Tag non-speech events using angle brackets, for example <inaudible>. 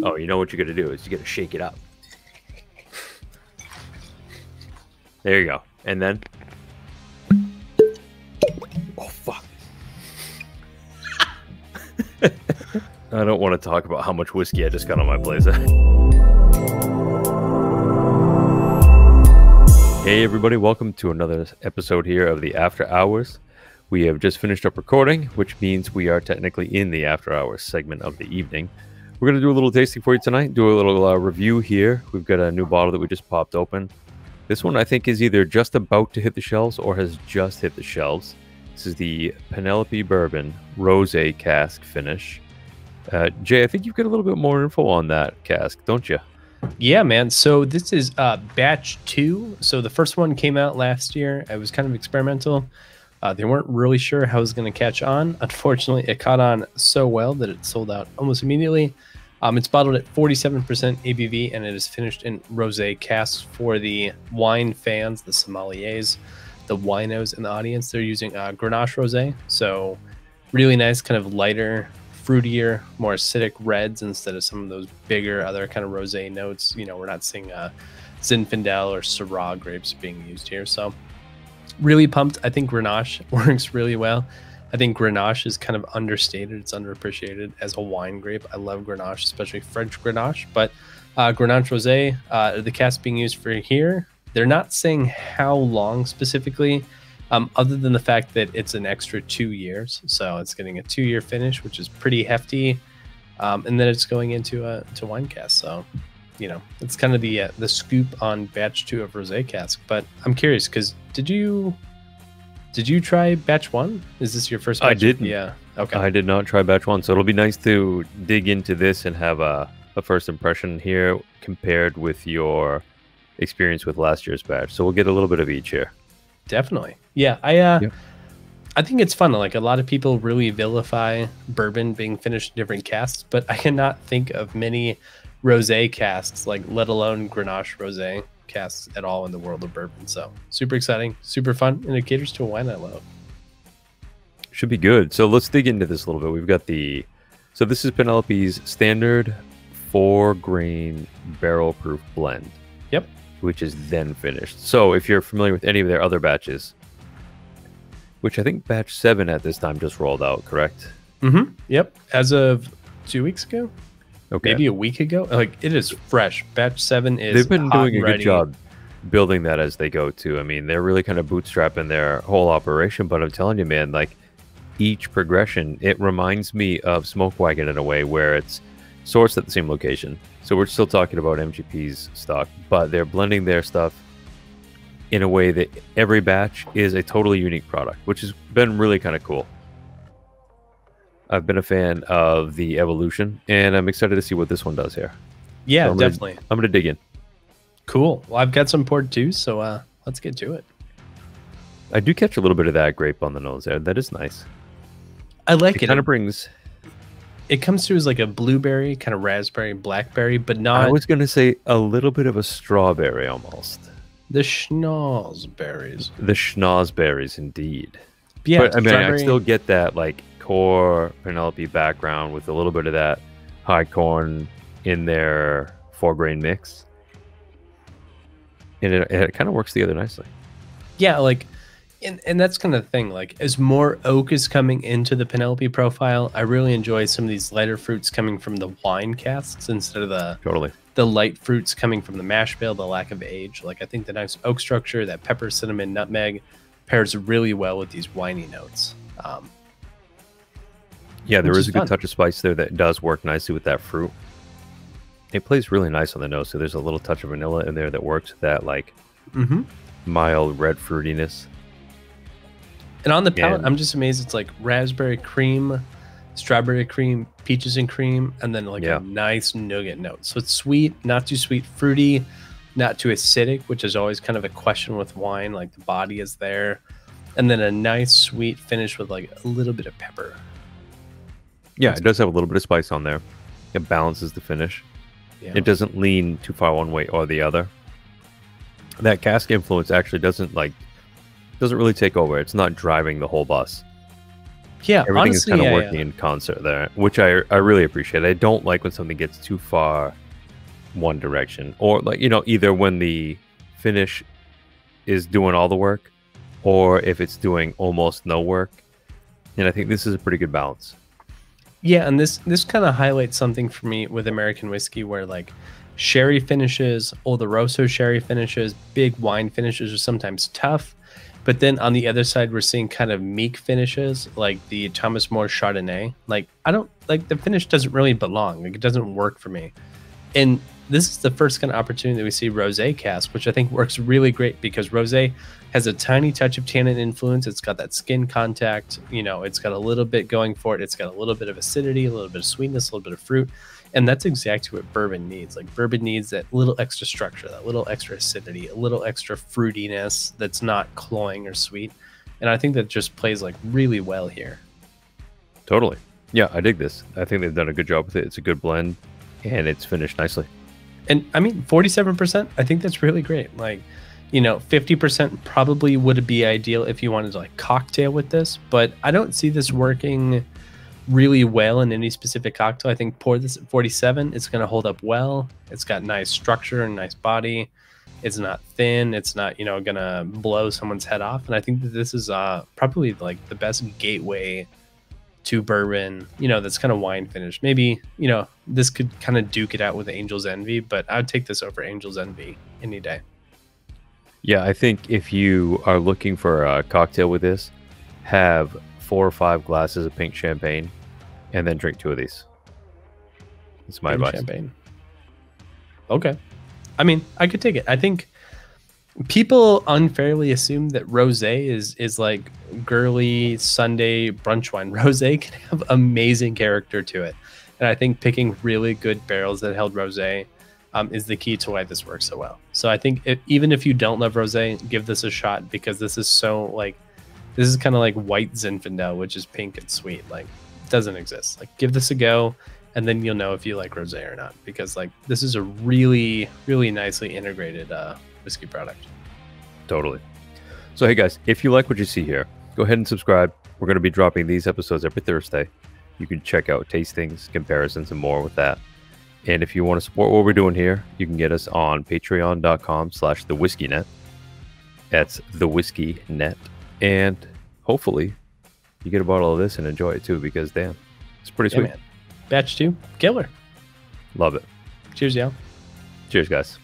Mm-hmm. Oh, you know what you're gonna do is you got to shake it up. There you go. And then. Oh, fuck. <laughs> I don't want to talk about how much whiskey I just got on my blazer. Hey, everybody, welcome to another episode here of the After Hours. We have just finished up recording, which means we are technically in the After Hours segment of the evening. We're going to do a little tasting for you tonight, do a little uh, review here. We've got a new bottle that we just popped open. This one, I think, is either just about to hit the shelves or has just hit the shelves. This is the Penelope Bourbon Rose Cask finish. Uh, Jay, I think you've got a little bit more info on that cask, don't you? Yeah, man. So this is uh, batch two. So the first one came out last year. It was kind of experimental. Uh, they weren't really sure how it was going to catch on. Unfortunately, it caught on so well that it sold out almost immediately. Um, it's bottled at 47% ABV and it is finished in rosé casks for the wine fans, the sommeliers, the winos in the audience. They're using uh, Grenache rosé, so really nice, kind of lighter, fruitier, more acidic reds instead of some of those bigger other kind of rosé notes. You know, we're not seeing uh, Zinfandel or Syrah grapes being used here, so really pumped. I think Grenache <laughs> works really well. I think Grenache is kind of understated. It's underappreciated as a wine grape. I love Grenache, especially French Grenache. But uh, Grenache Rosé, uh, the cask being used for here, they're not saying how long specifically, um, other than the fact that it's an extra two years. So it's getting a two-year finish, which is pretty hefty, um, and then it's going into a to wine cask. So, you know, it's kind of the uh, the scoop on batch two of Rosé cask. But I'm curious because did you did you try batch one? Is this your first? Batch? I didn't. Yeah. Okay. I did not try batch one, so it'll be nice to dig into this and have a, a first impression here compared with your experience with last year's batch. So we'll get a little bit of each here. Definitely. Yeah. I uh, I think it's fun. Like a lot of people really vilify bourbon being finished in different casks, but I cannot think of many rosé casks, like let alone Grenache rosé casks at all in the world of bourbon. So super exciting, super fun, and it caters to a wine I love. Should be good. So let's dig into this a little bit. We've got the so this is Penelope's standard four grain barrel proof blend. Yep. Which is then finished. So if you're familiar with any of their other batches, which I think batch seven at this time just rolled out, correct? Mm-hmm. Yep. As of two weeks ago. Okay. Maybe a week ago. Like it is fresh. Batch seven is. They've been doing a ready. good job building that as they go too. I mean, they're really kind of bootstrapping their whole operation. But I'm telling you, man, like each progression, it reminds me of Smoke Wagon in a way where it's sourced at the same location. So we're still talking about MGP's stock, but they're blending their stuff in a way that every batch is a totally unique product, which has been really kind of cool. I've been a fan of the evolution, and I'm excited to see what this one does here. Yeah, So I'm gonna- definitely. I'm going to dig in. Cool. Well, I've got some port too, so uh, let's get to it. I do catch a little bit of that grape on the nose there. That is nice. I like It it. kind of brings. it comes through as like a blueberry, kind of raspberry, blackberry, but not I was going to say a little bit of a strawberry almost. the schnozberries. The schnozberries, indeed. Yeah, but I mean, I still get that like core Penelope background with a little bit of that high corn in their four grain mix, and it, it kind of works together nicely. yeah, like, and and that's kind of the thing. Like, as more oak is coming into the Penelope profile, I really enjoy some of these lighter fruits coming from the wine casks instead of the Totally. the light fruits coming from the mash bill. The lack of age, like I think the nice oak structure, that pepper, cinnamon, nutmeg, pairs really well with these winey notes. Um, Yeah, there is, is a good fun. touch of spice there that does work nicely with that fruit. It plays really nice on the nose, so there's a little touch of vanilla in there that works that like mhm. mild red fruitiness. And on the palate, I'm just amazed. It's like raspberry cream, strawberry cream, peaches and cream, and then like Yeah. a nice nougat note. So it's sweet, not too sweet, fruity, not too acidic, which is always kind of a question with wine. Like the body is there, and then a nice sweet finish with like a little bit of pepper. Yeah, it does have a little bit of spice on there. It balances the finish. Yeah. It doesn't lean too far one way or the other. That cask influence actually doesn't like doesn't really take over. It's not driving the whole bus. Yeah, Everything honestly, is kind of yeah, working yeah. in concert there, which I I really appreciate. I don't like when something gets too far one direction, or like you know, either when the finish is doing all the work, or if it's doing almost no work. And I think this is a pretty good balance. Yeah, and this this kind of highlights something for me with American whiskey, where like sherry finishes, Oloroso sherry finishes, big wine finishes are sometimes tough, but then on the other side, we're seeing kind of meek finishes, like the Thomas Moore Chardonnay. Like I don't like the finish doesn't really belong. Like it doesn't work for me. And this is the first kind of opportunity that we see rosé cask, which I think works really great because rosé has a tiny touch of tannin influence. It's got that skin contact, you know, it's got a little bit going for it. It's got a little bit of acidity, a little bit of sweetness, a little bit of fruit. And that's exactly what bourbon needs. Like bourbon needs that little extra structure, that little extra acidity, a little extra fruitiness that's not cloying or sweet. And I think that just plays like really well here. Totally. Yeah, I dig this. I think they've done a good job with it. It's a good blend, and it's finished nicely. And I mean, 47%, I think that's really great. Like, you know, 50% probably would be ideal if you wanted to like cocktail with this, but I don't see this working really well in any specific cocktail. I think pour this at 47, it's going to hold up well. It's got nice structure and nice body. It's not thin. It's not, you know, going to blow someone's head off. And I think that this is uh, probably like the best gateway to bourbon, you know, that's kind of wine finished. Maybe, you know, this could kind of duke it out with Angel's Envy, but I would take this over Angel's Envy any day. Yeah, I think if you are looking for a cocktail with this, have four or five glasses of pink champagne, and then drink two of these. That's my Pink advice. Champagne. Okay. I mean, I could take it. I think people unfairly assume that rosé is is like girly Sunday brunch wine. <laughs> Rosé can have amazing character to it, and I think picking really good barrels that held rosé um, is the key to why this works so well. So I think if, even if you don't love rosé, give this a shot because this is so like this is kind of like white Zinfandel, which is pink and sweet. Like doesn't exist. Like give this a go and then you'll know if you like rosé or not because like this is a really really nicely integrated uh, whiskey product Totally. So, hey guys, if you like what you see here, go ahead and subscribe. We're going to be dropping these episodes every Thursday. You can check out tastings, comparisons, and more with that. And if you want to support what we're doing here, you can get us on patreon.com slash the whiskey net. That's the whiskey net. And hopefully you get a bottle of this and enjoy it too, because damn, it's pretty yeah sweet. man batch two killer Love it. cheers y'all Cheers, guys.